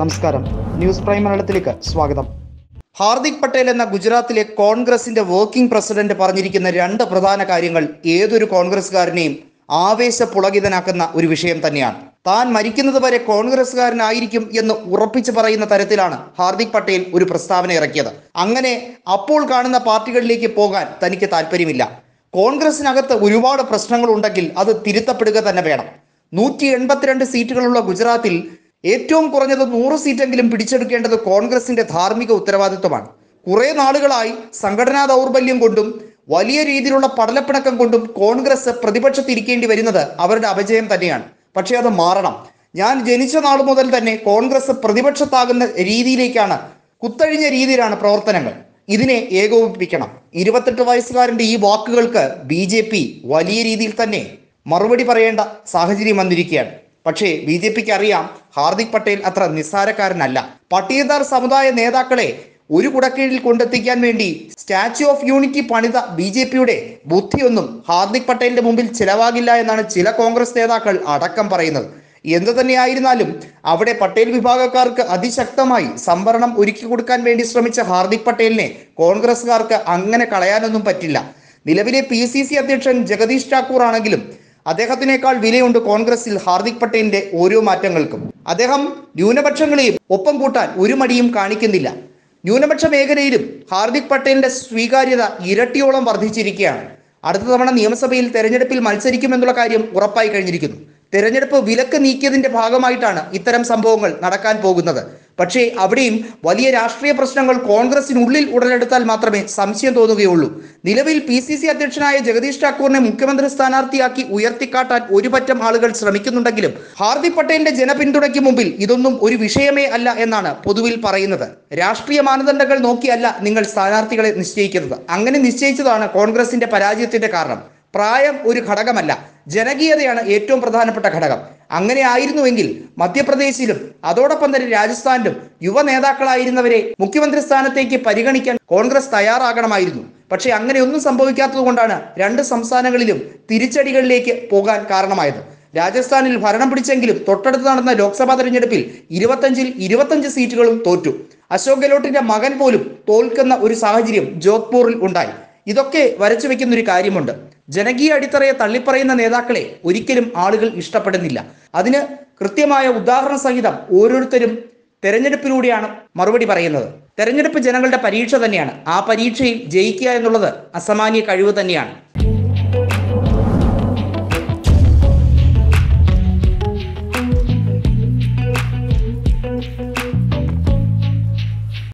നമസ്കാരം. News prime മലയാളത്തിലേക്ക് സ്വാഗതം. ഹാർദിക് പട്ടേൽ എന്ന ഗുജറാത്തിലെ കോൺഗ്രസിന്റെ വർക്കിംഗ് പ്രസിഡന്റ് പറഞ്ഞിരിക്കുന്ന രണ്ട് പ്രധാന കാര്യങ്ങൾ ഏതൊരു കോൺഗ്രസ്സുകാരനെയും ആവേശ പുളകിതനാക്കുന്ന ഒരു വിഷയം തന്നെയാണ്. താൻ മരിക്കുന്നത് വരെ കോൺഗ്രസ്സുകാരനായിരിക്കും എന്ന് ഉറപ്പിച്ചു പറയുന്ന തരത്തിലാണ് ഹാർദിക് പട്ടേൽ ഒരു പ്രസ്താവന ഇറക്കിയത്. അങ്ങനെ അപ്പോൾ കാണുന്ന പാർട്ടികളിലേക്ക് പോകാൻ തനിക്ക് താല്പര്യമില്ല. കോൺഗ്രസിനകത്ത് ഒരുപാട് പ്രശ്നങ്ങളുണ്ടെങ്കിൽ അത് തിരുത്തപ്പെടുക തന്നെ വേണം. നൂറ്റി എൺപത്തിരണ്ട് സീറ്റുകളുള്ള ഗുജറാത്തിൽ ഏറ്റവും കുറഞ്ഞത് നൂറ് സീറ്റെങ്കിലും പിടിച്ചെടുക്കേണ്ടത് കോൺഗ്രസിന്റെ ധാർമ്മിക ഉത്തരവാദിത്വമാണ്. കുറെ നാളുകളായി സംഘടനാ ദൗർബല്യം കൊണ്ടും വലിയ രീതിയിലുള്ള പടലപ്പിണക്കം കൊണ്ടും കോൺഗ്രസ് പ്രതിപക്ഷത്തിരിക്കേണ്ടി വരുന്നത് അവരുടെ അപജയം തന്നെയാണ്. പക്ഷേ അത് മാറണം. ഞാൻ ജനിച്ച നാൾ മുതൽ തന്നെ കോൺഗ്രസ് പ്രതിപക്ഷത്താകുന്ന രീതിയിലേക്കാണ് കുത്തഴിഞ്ഞ രീതിയിലാണ് പ്രവർത്തനങ്ങൾ. ഇതിനെ ഏകോപിപ്പിക്കണം. ഇരുപത്തെട്ട് വയസ്സുകാരന്റെ ഈ വാക്കുകൾക്ക് ബി വലിയ രീതിയിൽ തന്നെ മറുപടി പറയേണ്ട സാഹചര്യം വന്നിരിക്കുകയാണ്. പക്ഷേ ബി ജെ പിക്ക് അറിയാം ഹാർദിക് പട്ടേൽ അത്ര നിസ്സാരക്കാരനല്ല. പട്ടീദാർ സമുദായ നേതാക്കളെ ഒരു കുടക്കീഴിൽ കൊണ്ടെത്തിക്കാൻ വേണ്ടി സ്റ്റാച്യു ഓഫ് യൂണിറ്റി പണിത ബി ജെ പിയുടെ ബുദ്ധിയൊന്നും ഹാർദിക് പട്ടേലിന്റെ മുമ്പിൽ ചിലവാകില്ല എന്നാണ് ചില കോൺഗ്രസ് നേതാക്കൾ അടക്കം പറയുന്നത്. എന്തു തന്നെയായിരുന്നാലും അവിടെ പട്ടേൽ വിഭാഗക്കാർക്ക് അതിശക്തമായി സംവരണം ഒരുക്കി കൊടുക്കാൻ വേണ്ടി ശ്രമിച്ച ഹാർദിക് പട്ടേലിനെ കോൺഗ്രസ്സുകാർക്ക് അങ്ങനെ കളയാനൊന്നും പറ്റില്ല. നിലവിലെ പി സി സി അധ്യക്ഷൻ ജഗദീഷ് ഠാക്കൂർ ആണെങ്കിലും അദ്ദേഹത്തിനേക്കാൾ വിലയുണ്ട് കോൺഗ്രസിൽ ഹാർദിക് പട്ടേലിന്റെ ഓരോ മാറ്റങ്ങൾക്കും. അദ്ദേഹം ന്യൂനപക്ഷങ്ങളെയും ഒപ്പം കൂട്ടാൻ ഒരു മടിയും കാണിക്കുന്നില്ല. ന്യൂനപക്ഷ മേഖലയിലും ഹാർദിക് പട്ടേലിന്റെ സ്വീകാര്യത ഇരട്ടിയോളം വർദ്ധിച്ചിരിക്കുകയാണ്. അടുത്ത തവണ നിയമസഭയിൽ തെരഞ്ഞെടുപ്പിൽ മത്സരിക്കുമെന്നുള്ള കാര്യം ഉറപ്പായി കഴിഞ്ഞിരിക്കുന്നു. തെരഞ്ഞെടുപ്പ് വിലക്ക് നീക്കിയതിന്റെ ഭാഗമായിട്ടാണ് ഇത്തരം സംഭവങ്ങൾ നടക്കാൻ പോകുന്നത്. പക്ഷേ അവിടെയും വലിയ രാഷ്ട്രീയ പ്രശ്നങ്ങൾ കോൺഗ്രസിനുള്ളിൽ ഉടലെടുത്താൽ മാത്രമേ സംശയം തോന്നുകയുള്ളൂ. നിലവിൽ പി സി സി അധ്യക്ഷനായ ജഗദീഷ് ഠാക്കൂറിനെ മുഖ്യമന്ത്രി സ്ഥാനാർത്ഥിയാക്കി ഉയർത്തിക്കാട്ടാൻ ഒരുപറ്റം ആളുകൾ ശ്രമിക്കുന്നുണ്ടെങ്കിലും ഹാർദിക് പട്ടേലിന്റെ ജനപിന്തുണയ്ക്ക് മുമ്പിൽ ഇതൊന്നും ഒരു വിഷയമേ അല്ല എന്നാണ് പൊതുവിൽ പറയുന്നത്. രാഷ്ട്രീയ മാനദണ്ഡങ്ങൾ നോക്കിയല്ല നിങ്ങൾ സ്ഥാനാർത്ഥികളെ നിശ്ചയിക്കുന്നത്. അങ്ങനെ നിശ്ചയിച്ചതാണ് കോൺഗ്രസിന്റെ പരാജയത്തിന്റെ കാരണം. പ്രായം ഒരു ഘടകമല്ല. ജനകീയതയാണ് ഏറ്റവും പ്രധാനപ്പെട്ട ഘടകം. അങ്ങനെ ആയിരുന്നുവെങ്കിൽ മധ്യപ്രദേശിലും അതോടൊപ്പം തന്നെ രാജസ്ഥാനിലും യുവ നേതാക്കളായിരുന്നവരെ മുഖ്യമന്ത്രി സ്ഥാനത്തേക്ക് പരിഗണിക്കാൻ കോൺഗ്രസ് തയ്യാറാകണമായിരുന്നു. പക്ഷേ അങ്ങനെയൊന്നും സംഭവിക്കാത്തത് കൊണ്ടാണ് രണ്ട് സംസ്ഥാനങ്ങളിലും തിരിച്ചടികളിലേക്ക് പോകാൻ കാരണമായത്. രാജസ്ഥാനിൽ ഭരണം പിടിച്ചെങ്കിലും തൊട്ടടുത്ത് നടന്ന ലോക്സഭാ തെരഞ്ഞെടുപ്പിൽ ഇരുപത്തഞ്ചിൽ ഇരുപത്തഞ്ച് സീറ്റുകളും തോറ്റു. അശോക് ഗെഹ്ലോട്ടിന്റെ മകൻ പോലും തോൽക്കുന്ന ഒരു സാഹചര്യം ജോധ്പൂരിൽ ഉണ്ടായി. ഇതൊക്കെ വരച്ചു വെക്കുന്ന ഒരു കാര്യമുണ്ട്. ജനകീയ അടിത്തറയെ തള്ളിപ്പറയുന്ന നേതാക്കളെ ഒരിക്കലും ആളുകൾ ഇഷ്ടപ്പെടുന്നില്ല. അതിന് കൃത്യമായ ഉദാഹരണ സഹിതം ഓരോരുത്തരും തെരഞ്ഞെടുപ്പിലൂടെയാണ് മറുപടി പറയുന്നത്. തെരഞ്ഞെടുപ്പ് ജനങ്ങളുടെ പരീക്ഷ തന്നെയാണ്. ആ പരീക്ഷയിൽ ജയിക്കുക എന്നുള്ളത് അസാമാന്യ കഴിവ് തന്നെയാണ്.